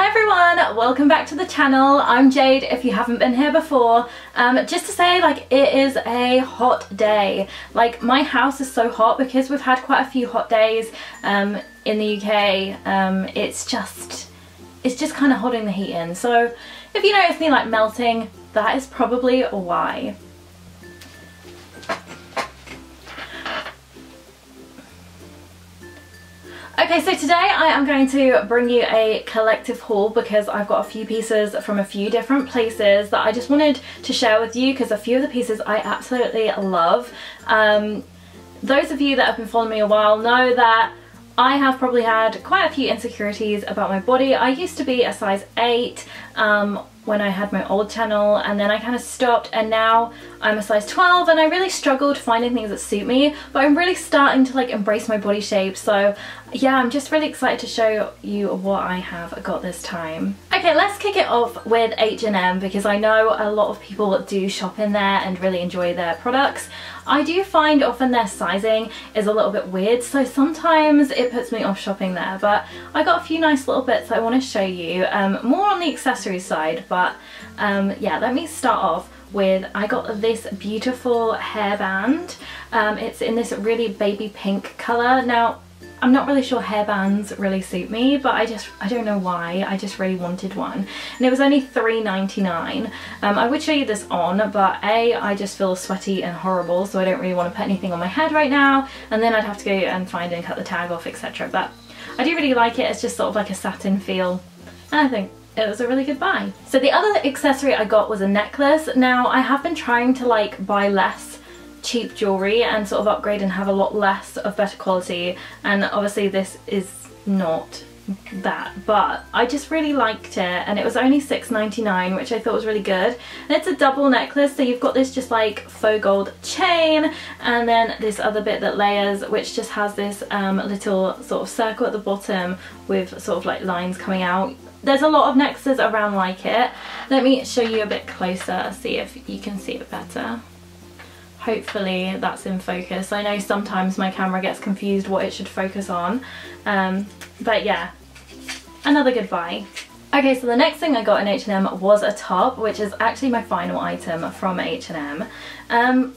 Hi everyone, welcome back to the channel. I'm Jade if you haven't been here before. Um, just to say like it is a hot day. Like my house is so hot because we've had quite a few hot days um, in the UK. Um, it's just, it's just kind of holding the heat in. So if you notice me like melting, that is probably why. Okay, so today I am going to bring you a collective haul because I've got a few pieces from a few different places that I just wanted to share with you because a few of the pieces I absolutely love. Um, those of you that have been following me a while know that I have probably had quite a few insecurities about my body. I used to be a size 8 um, when I had my old channel and then I kind of stopped and now I'm a size 12 and I really struggled finding things that suit me but I'm really starting to like embrace my body shape so yeah I'm just really excited to show you what I have got this time. Okay let's kick it off with H&M because I know a lot of people do shop in there and really enjoy their products. I do find often their sizing is a little bit weird so sometimes it puts me off shopping there but I got a few nice little bits I want to show you um, more on the accessories side but um, yeah let me start off with I got this beautiful hairband. Um, it's in this really baby pink colour now I'm not really sure hairbands really suit me but I just I don't know why. I just really wanted one. And it was only $3.99 um, I would show you this on but a I just feel sweaty and horrible so I don't really want to put anything on my head right now. And then I'd have to go and find and cut the tag off etc but I do really like it. It's just sort of like a satin feel. And I think it was a really good buy. So the other accessory I got was a necklace. Now I have been trying to like buy less cheap jewellery and sort of upgrade and have a lot less of better quality. And obviously this is not that but I just really liked it. And it was only $6.99 which I thought was really good. And it's a double necklace so you've got this just like faux gold chain and then this other bit that layers which just has this um, little sort of circle at the bottom with sort of like lines coming out. There's a lot of necklaces around like it. Let me show you a bit closer see if you can see it better hopefully that's in focus. I know sometimes my camera gets confused what it should focus on, um, but yeah, another good buy. Okay, so the next thing I got in H&M was a top, which is actually my final item from H&M. Um,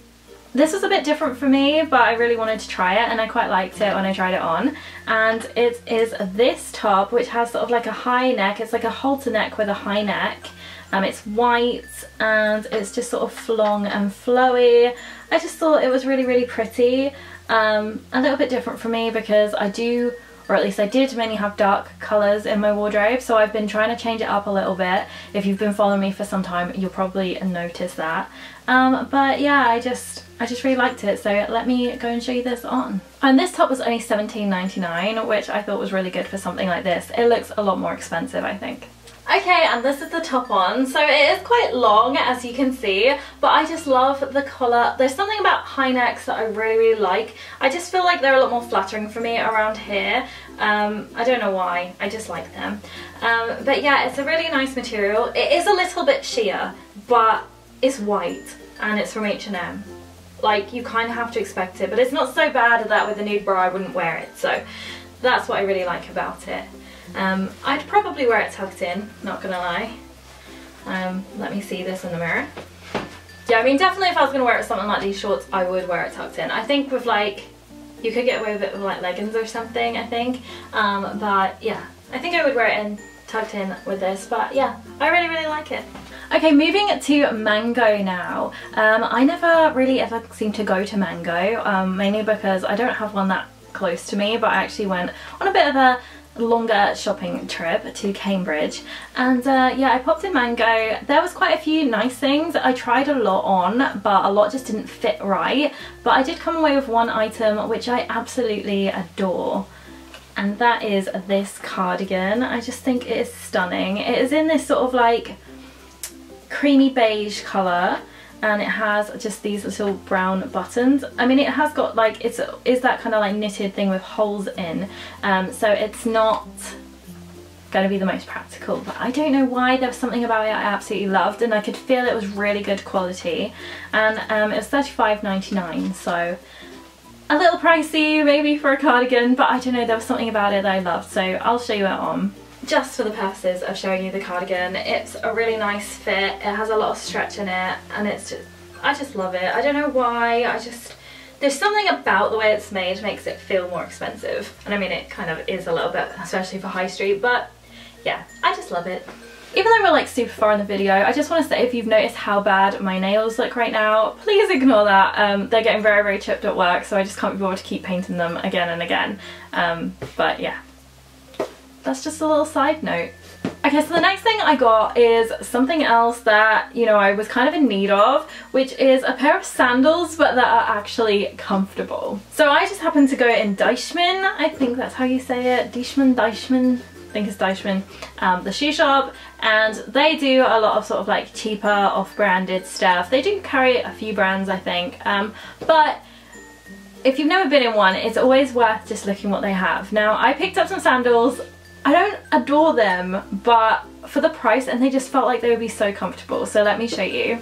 this was a bit different for me, but I really wanted to try it and I quite liked it when I tried it on. And it is this top, which has sort of like a high neck. It's like a halter neck with a high neck. Um, it's white and it's just sort of flung and flowy. I just thought it was really, really pretty. Um, a little bit different for me because I do, or at least I did mainly have dark colours in my wardrobe. So I've been trying to change it up a little bit. If you've been following me for some time, you'll probably notice that. Um, but yeah, I just, I just really liked it. So let me go and show you this on. And this top was only $17.99, which I thought was really good for something like this. It looks a lot more expensive, I think. Okay, and this is the top one. So it is quite long, as you can see, but I just love the collar. There's something about high necks that I really, really like. I just feel like they're a lot more flattering for me around here. Um, I don't know why, I just like them. Um, but yeah, it's a really nice material. It is a little bit sheer, but it's white and it's from H&M. Like, you kind of have to expect it, but it's not so bad that with a nude bra I wouldn't wear it. So that's what I really like about it. Um, I'd probably wear it tucked in, not gonna lie. Um, let me see this in the mirror. Yeah, I mean definitely if I was gonna wear it something like these shorts, I would wear it tucked in. I think with like, you could get away with it with like leggings or something, I think. Um, but yeah, I think I would wear it in tucked in with this, but yeah, I really, really like it. Okay, moving to Mango now. Um, I never really ever seem to go to Mango, um, mainly because I don't have one that close to me, but I actually went on a bit of a longer shopping trip to Cambridge. And uh, yeah I popped in Mango. There was quite a few nice things I tried a lot on but a lot just didn't fit right. But I did come away with one item which I absolutely adore and that is this cardigan. I just think it is stunning. It is in this sort of like creamy beige colour and it has just these little brown buttons. I mean it has got like, it's is that kind of like knitted thing with holes in um, so it's not going to be the most practical but I don't know why there was something about it I absolutely loved and I could feel it was really good quality and um, it was $35.99 so a little pricey maybe for a cardigan but I don't know there was something about it that I loved so I'll show you it on. Just for the purposes of showing you the cardigan. It's a really nice fit. It has a lot of stretch in it and it's just, I just love it. I don't know why, I just, there's something about the way it's made makes it feel more expensive. And I mean, it kind of is a little bit, especially for high street, but yeah, I just love it. Even though we're like super far in the video, I just want to say if you've noticed how bad my nails look right now, please ignore that. Um, they're getting very, very chipped at work, so I just can't be bothered to keep painting them again and again. Um, but yeah, that's just a little side note. Okay, so the next thing I got is something else that, you know, I was kind of in need of, which is a pair of sandals, but that are actually comfortable. So I just happened to go in Deichmann, I think that's how you say it, Deichmann, Deichmann, I think it's Deichmann, um, the shoe shop, and they do a lot of sort of like cheaper off-branded stuff. They do carry a few brands, I think, um, but if you've never been in one, it's always worth just looking what they have. Now, I picked up some sandals I don't adore them, but for the price, and they just felt like they would be so comfortable. So let me show you.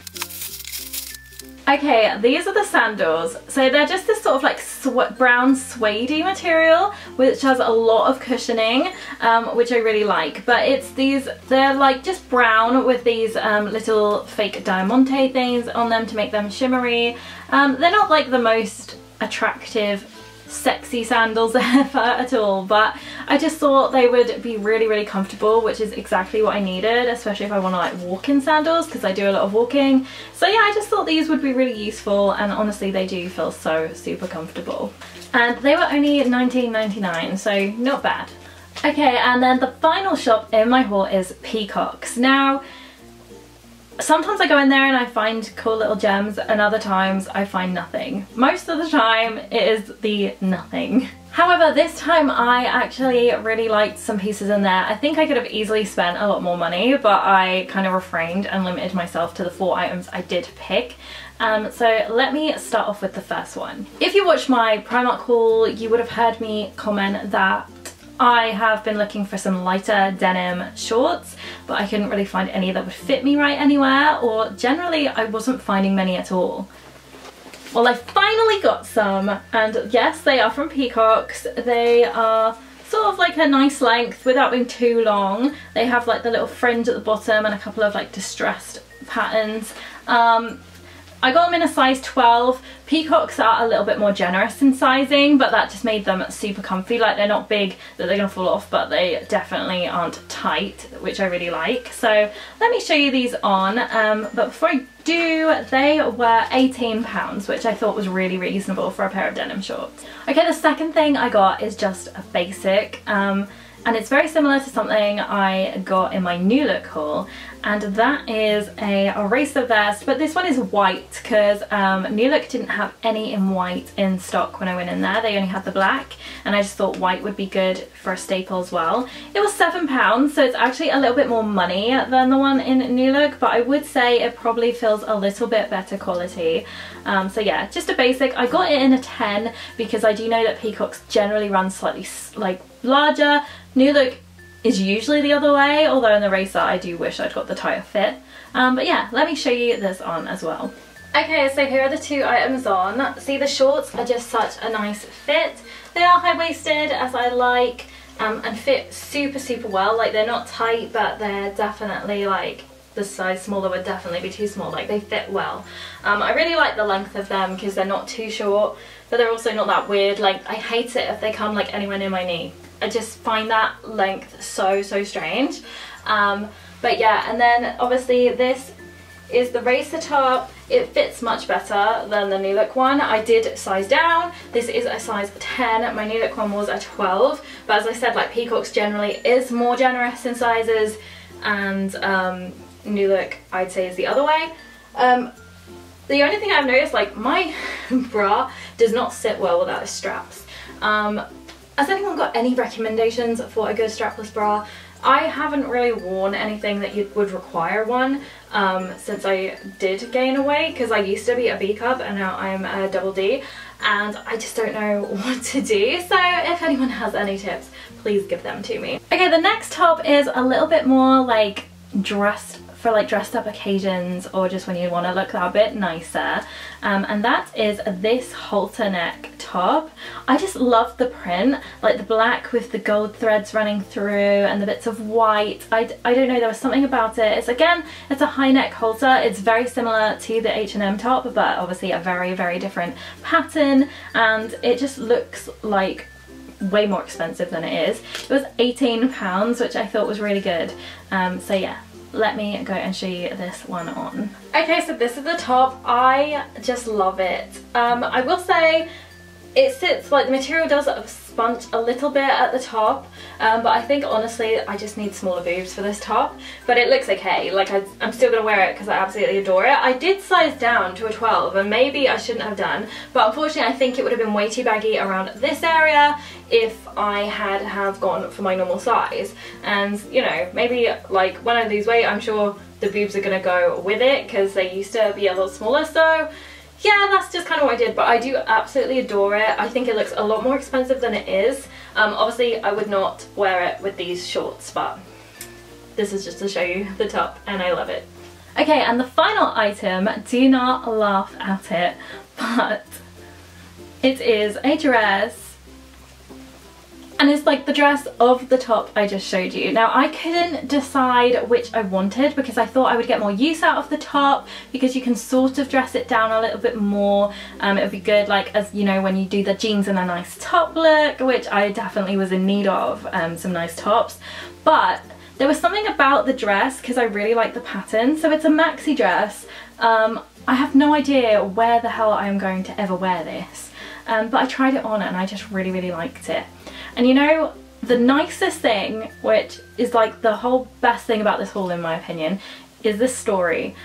Okay, these are the sandals. So they're just this sort of like sw brown suede material, which has a lot of cushioning, um, which I really like. But it's these, they're like just brown with these um, little fake diamante things on them to make them shimmery. Um, they're not like the most attractive sexy sandals ever at all but I just thought they would be really really comfortable which is exactly what I needed especially if I want to like walk in sandals because I do a lot of walking. So yeah I just thought these would be really useful and honestly they do feel so super comfortable. And they were only 19.99 so not bad. Okay and then the final shop in my haul is Peacocks. Now Sometimes I go in there and I find cool little gems and other times I find nothing. Most of the time it is the nothing. However, this time I actually really liked some pieces in there. I think I could have easily spent a lot more money, but I kind of refrained and limited myself to the four items I did pick. Um, so let me start off with the first one. If you watched my Primark haul, you would have heard me comment that I have been looking for some lighter denim shorts but I couldn't really find any that would fit me right anywhere or generally I wasn't finding many at all. Well I finally got some and yes they are from Peacocks. They are sort of like a nice length without being too long. They have like the little fringe at the bottom and a couple of like distressed patterns. Um, I got them in a size 12. Peacocks are a little bit more generous in sizing, but that just made them super comfy. Like they're not big that they're gonna fall off, but they definitely aren't tight, which I really like. So let me show you these on. Um, but before I do, they were 18 pounds, which I thought was really reasonable for a pair of denim shorts. Okay, the second thing I got is just a basic. Um, and it's very similar to something I got in my new look haul and that is a racer vest but this one is white because um, New Look didn't have any in white in stock when I went in there. They only had the black and I just thought white would be good for a staple as well. It was seven pounds so it's actually a little bit more money than the one in New Look but I would say it probably feels a little bit better quality. Um, so yeah just a basic. I got it in a 10 because I do know that Peacocks generally run slightly like larger. New Look is usually the other way, although in the racer I do wish I'd got the tighter fit. Um, but yeah, let me show you this on as well. Okay, so here are the two items on. See, the shorts are just such a nice fit. They are high-waisted, as I like, um, and fit super, super well. Like, they're not tight, but they're definitely, like, the size smaller would definitely be too small. Like, they fit well. Um, I really like the length of them because they're not too short, but they're also not that weird. Like, I hate it if they come, like, anywhere near my knee. I just find that length so, so strange. Um, but yeah, and then obviously this is the racer top. It fits much better than the New Look one. I did size down. This is a size 10. My New Look one was a 12. But as I said, like Peacocks generally is more generous in sizes and um, New Look I'd say is the other way. Um, the only thing I've noticed, like my bra does not sit well without the straps. Um, has anyone got any recommendations for a good strapless bra? I haven't really worn anything that you would require one um, since I did gain a weight because I used to be a B cup and now I'm a double D and I just don't know what to do so if anyone has any tips please give them to me. Okay the next top is a little bit more like dressed for like dressed up occasions or just when you want to look that bit nicer. Um, and that is this halter neck top. I just love the print, like the black with the gold threads running through and the bits of white. I, I don't know, there was something about it. It's again, it's a high neck halter. It's very similar to the H&M top, but obviously a very, very different pattern. And it just looks like way more expensive than it is. It was £18, which I thought was really good. Um, so yeah, let me go and show you this one on. Okay, so this is the top. I just love it. Um, I will say it sits, like the material does sponge a little bit at the top um, but I think honestly I just need smaller boobs for this top. But it looks okay. Like I, am still gonna wear it because I absolutely adore it. I did size down to a 12 and maybe I shouldn't have done but unfortunately I think it would have been way too baggy around this area if I had have gone for my normal size. And you know maybe like when I lose weight I'm sure the boobs are gonna go with it because they used to be a little smaller so yeah, that's just kind of what I did, but I do absolutely adore it. I think it looks a lot more expensive than it is. Um, obviously, I would not wear it with these shorts, but this is just to show you the top, and I love it. Okay, and the final item, do not laugh at it, but it is a dress and it's like the dress of the top I just showed you. Now I couldn't decide which I wanted because I thought I would get more use out of the top because you can sort of dress it down a little bit more. Um, it would be good like as you know when you do the jeans and a nice top look which I definitely was in need of um, some nice tops but there was something about the dress because I really like the pattern so it's a maxi dress. Um, I have no idea where the hell I am going to ever wear this um, but I tried it on and I just really really liked it. And you know, the nicest thing, which is like the whole best thing about this haul in my opinion, is this story.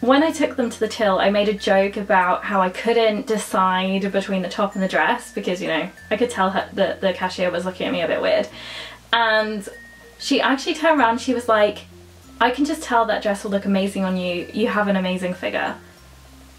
When I took them to the till, I made a joke about how I couldn't decide between the top and the dress because, you know, I could tell her that the cashier was looking at me a bit weird. And she actually turned around she was like, I can just tell that dress will look amazing on you. You have an amazing figure.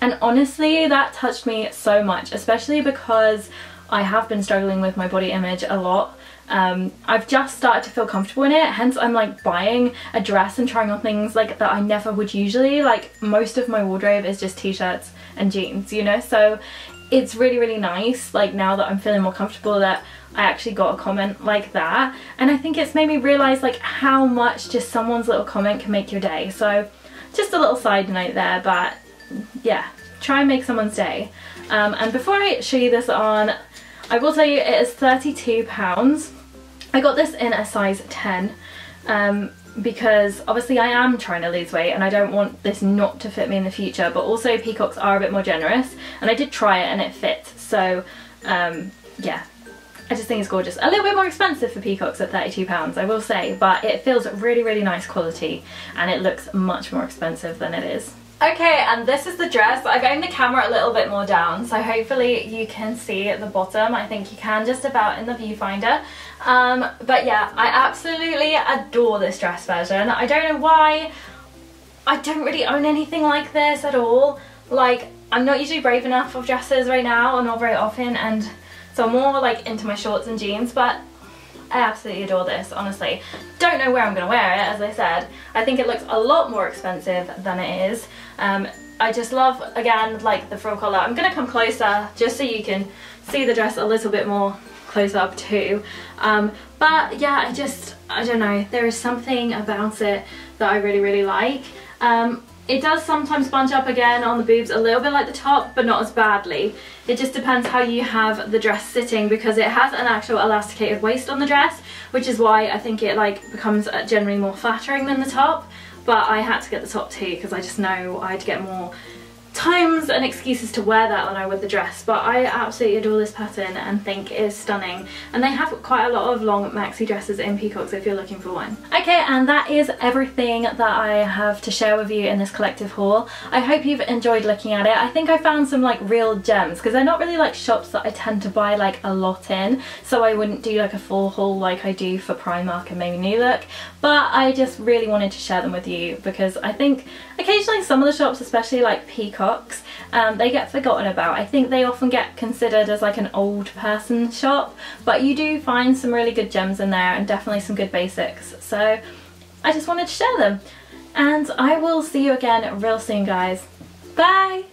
And honestly, that touched me so much, especially because I have been struggling with my body image a lot. Um, I've just started to feel comfortable in it, hence I'm like buying a dress and trying on things like that I never would usually. Like most of my wardrobe is just t-shirts and jeans, you know, so it's really really nice like now that I'm feeling more comfortable that I actually got a comment like that and I think it's made me realise like how much just someone's little comment can make your day so just a little side note there but yeah try and make someone's day um, and before I show you this on I will tell you it is £32. I got this in a size 10 um, because obviously I am trying to lose weight and I don't want this not to fit me in the future but also peacocks are a bit more generous and I did try it and it fits so um, yeah I just think it's gorgeous. A little bit more expensive for peacocks at £32 I will say but it feels really really nice quality and it looks much more expensive than it is. Okay, and this is the dress. I've aimed the camera a little bit more down, so hopefully you can see at the bottom. I think you can just about in the viewfinder. Um, but yeah, I absolutely adore this dress version. I don't know why I don't really own anything like this at all. Like, I'm not usually brave enough of dresses right now, or not very often, and so I'm more like into my shorts and jeans, but I absolutely adore this, honestly. Don't know where I'm going to wear it, as I said. I think it looks a lot more expensive than it is. Um, I just love, again, like the frill collar. I'm going to come closer just so you can see the dress a little bit more close up too. Um, but yeah, I just, I don't know, there is something about it that I really, really like. Um, it does sometimes bunch up again on the boobs a little bit like the top, but not as badly. It just depends how you have the dress sitting because it has an actual elasticated waist on the dress, which is why I think it like becomes uh, generally more flattering than the top. But I had to get the top too because I just know I'd get more times and excuses to wear that when I wear the dress but I absolutely adore this pattern and think it is stunning and they have quite a lot of long maxi dresses in peacocks if you're looking for one. Okay and that is everything that I have to share with you in this collective haul. I hope you've enjoyed looking at it. I think I found some like real gems because they're not really like shops that I tend to buy like a lot in so I wouldn't do like a full haul like I do for Primark and maybe New Look but I just really wanted to share them with you because I think occasionally some of the shops especially like Peacock peacocks um, they get forgotten about. I think they often get considered as like an old person shop but you do find some really good gems in there and definitely some good basics so I just wanted to share them. And I will see you again real soon guys. Bye!